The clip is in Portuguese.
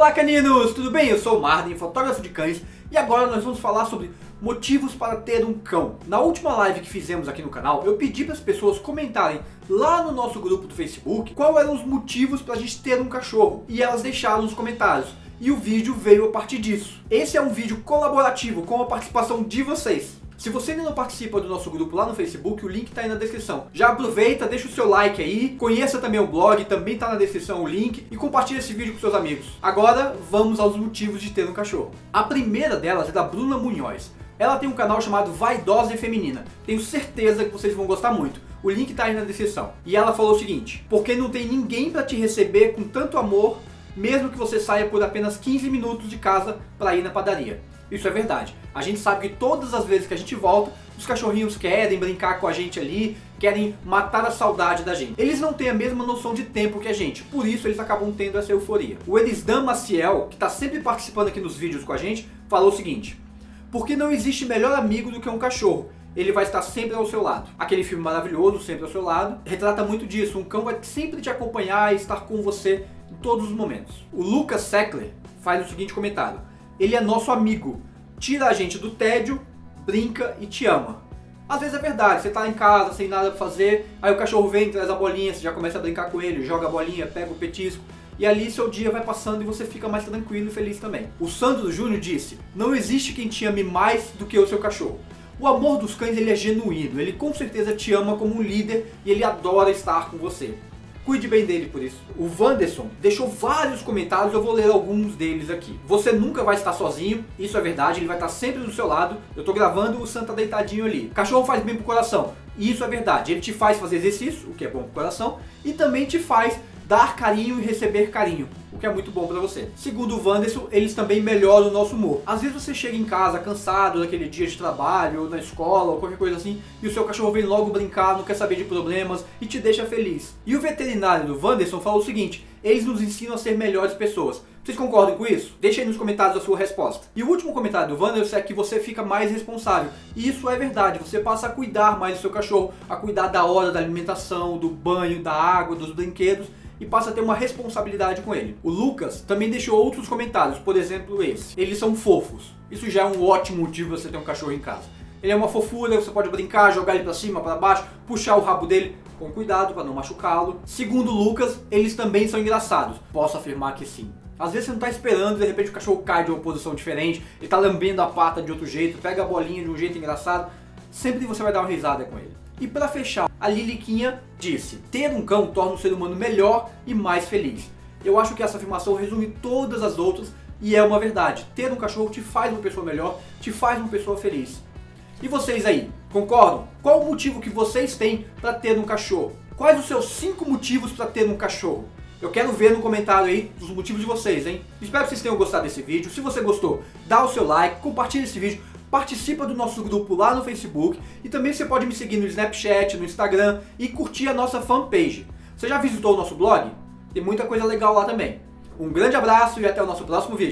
Olá caninos, tudo bem? Eu sou o Marden, fotógrafo de cães, e agora nós vamos falar sobre motivos para ter um cão. Na última live que fizemos aqui no canal, eu pedi para as pessoas comentarem lá no nosso grupo do Facebook quais eram os motivos para a gente ter um cachorro, e elas deixaram nos comentários. E o vídeo veio a partir disso. Esse é um vídeo colaborativo com a participação de vocês. Se você ainda não participa do nosso grupo lá no Facebook, o link está aí na descrição. Já aproveita, deixa o seu like aí, conheça também o blog, também está na descrição o link e compartilhe esse vídeo com seus amigos. Agora, vamos aos motivos de ter um cachorro. A primeira delas é da Bruna Munhoz. Ela tem um canal chamado Vaidosa e Feminina. Tenho certeza que vocês vão gostar muito. O link está aí na descrição. E ela falou o seguinte: porque não tem ninguém para te receber com tanto amor, mesmo que você saia por apenas 15 minutos de casa para ir na padaria. Isso é verdade. A gente sabe que todas as vezes que a gente volta, os cachorrinhos querem brincar com a gente ali, querem matar a saudade da gente. Eles não têm a mesma noção de tempo que a gente, por isso eles acabam tendo essa euforia. O Elisdan Maciel, que está sempre participando aqui nos vídeos com a gente, falou o seguinte: Porque não existe melhor amigo do que um cachorro. Ele vai estar sempre ao seu lado. Aquele filme maravilhoso, sempre ao seu lado, retrata muito disso. Um cão vai sempre te acompanhar e estar com você todos os momentos. O Lucas Seckler faz o seguinte comentário: Ele é nosso amigo tira a gente do tédio, brinca e te ama. Às vezes é verdade, você tá em casa sem nada pra fazer, aí o cachorro vem, traz a bolinha, você já começa a brincar com ele, joga a bolinha, pega o petisco, e ali seu dia vai passando e você fica mais tranquilo e feliz também. O Sandro Júnior disse: Não existe quem te ame mais do que o seu cachorro. O amor dos cães ele é genuíno, ele com certeza te ama como um líder e ele adora estar com você. Cuide bem dele por isso. O Wanderson deixou vários comentários, eu vou ler alguns deles aqui. Você nunca vai estar sozinho, isso é verdade, ele vai estar sempre do seu lado. Eu tô gravando o Santa deitadinho ali. Cachorro faz bem pro coração, isso é verdade. Ele te faz fazer exercício, o que é bom pro coração, e também te faz dar carinho e receber carinho, o que é muito bom para você. Segundo o Wanderson, eles também melhoram o nosso humor. Às vezes você chega em casa cansado daquele dia de trabalho, ou na escola, ou qualquer coisa assim, e o seu cachorro vem logo brincar, não quer saber de problemas e te deixa feliz. E o veterinário do Wanderson falou o seguinte: eles nos ensinam a ser melhores pessoas. Vocês concordam com isso? Deixe aí nos comentários a sua resposta. E o último comentário do Wanderson é que você fica mais responsável. E isso é verdade, você passa a cuidar mais do seu cachorro, a cuidar da hora da alimentação, do banho, da água, dos brinquedos e passa a ter uma responsabilidade com ele. O Lucas também deixou outros comentários, por exemplo esse. Eles são fofos. Isso já é um ótimo motivo você ter um cachorro em casa. Ele é uma fofura, você pode brincar, jogar ele para cima, para baixo, puxar o rabo dele com cuidado para não machucá-lo. Segundo Lucas, eles também são engraçados. Posso afirmar que sim. Às vezes você não está esperando e de repente o cachorro cai de uma posição diferente, ele está lambendo a pata de outro jeito, pega a bolinha de um jeito engraçado. Sempre você vai dar uma risada com ele. E para fechar, a Liliquinha disse: ter um cão torna o ser humano melhor e mais feliz. Eu acho que essa afirmação resume todas as outras e é uma verdade. Ter um cachorro te faz uma pessoa melhor, te faz uma pessoa feliz. E vocês aí, concordam? Qual o motivo que vocês têm para ter um cachorro? Quais os seus cinco motivos para ter um cachorro? Eu quero ver no comentário aí os motivos de vocês, hein? Espero que vocês tenham gostado desse vídeo. Se você gostou, dá o seu like, compartilha esse vídeo participa do nosso grupo lá no Facebook e também você pode me seguir no Snapchat, no Instagram e curtir a nossa fanpage. Você já visitou o nosso blog? Tem muita coisa legal lá também. Um grande abraço e até o nosso próximo vídeo.